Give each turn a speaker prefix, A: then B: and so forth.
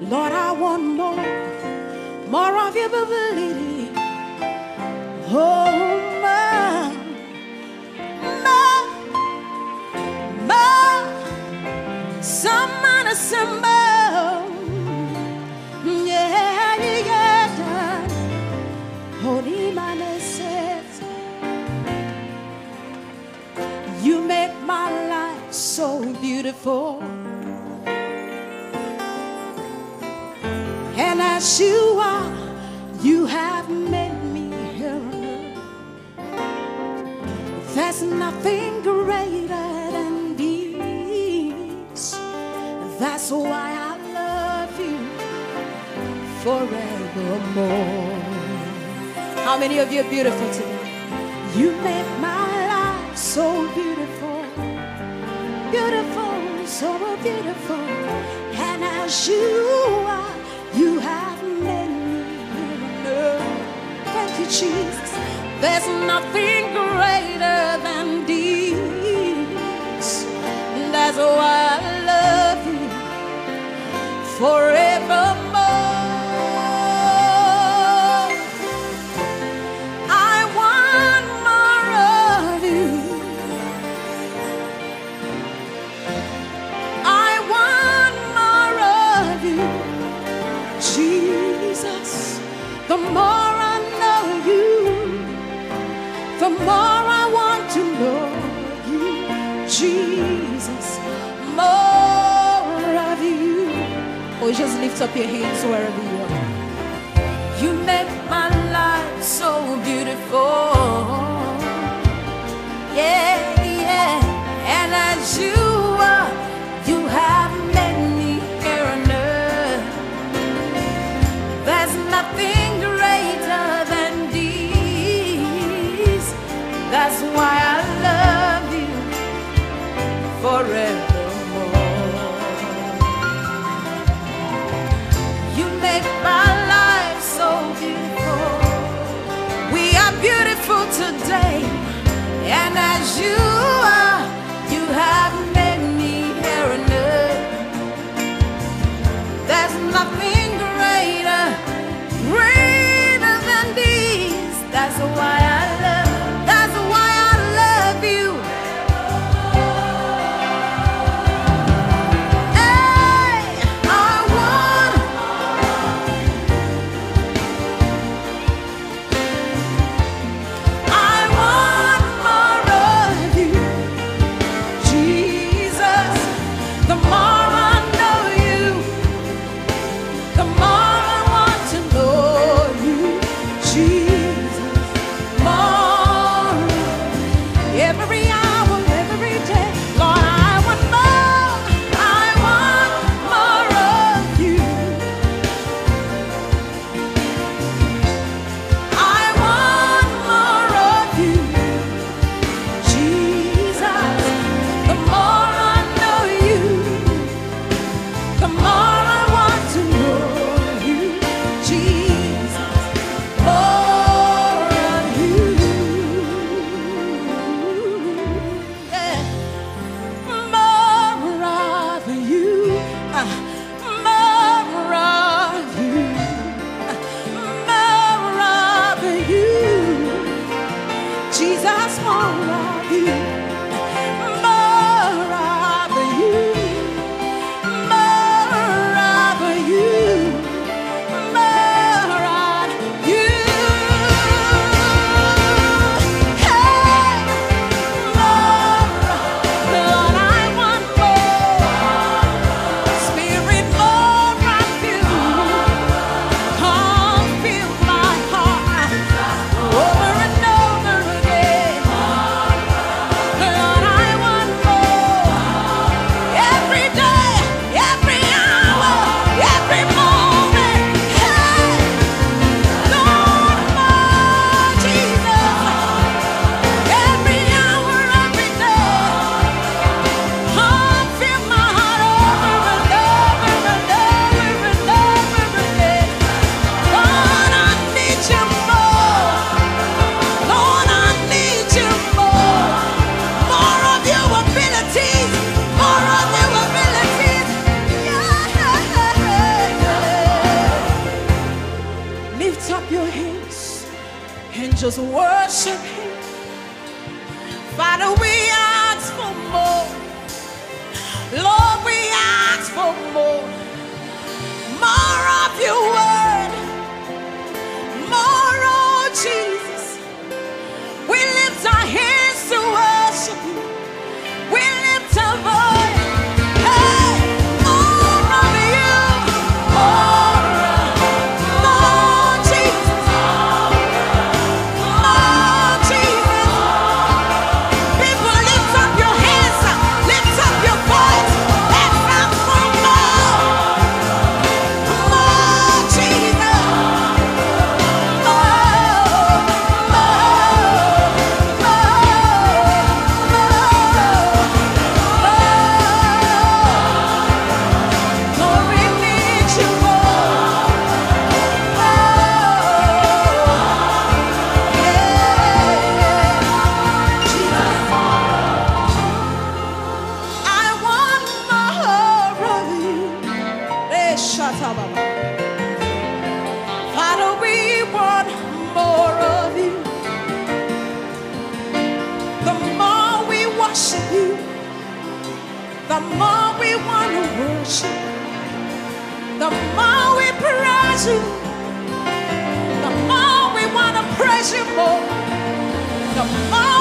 A: Lord, I want more, more of your ability. Oh, more, more, more. Some unassemble. Yeah, yeah, yeah. Holy man says, You make my life so beautiful. As you are, you have made me here on earth. There's nothing greater than these. That's why I love you forevermore. How many of you are beautiful today? You make my life so beautiful, beautiful, so beautiful. And as you you Jesus. There's nothing greater than these. That's why I love you forevermore. I want more of you. I want more of you, Jesus. The more I more I want to know you, Jesus. More of you. Or just lift up your hands wherever you are. You make my life so beautiful. Nothing greater, greater the just worship Him. Find a way. you, the more we want to praise you more, the more.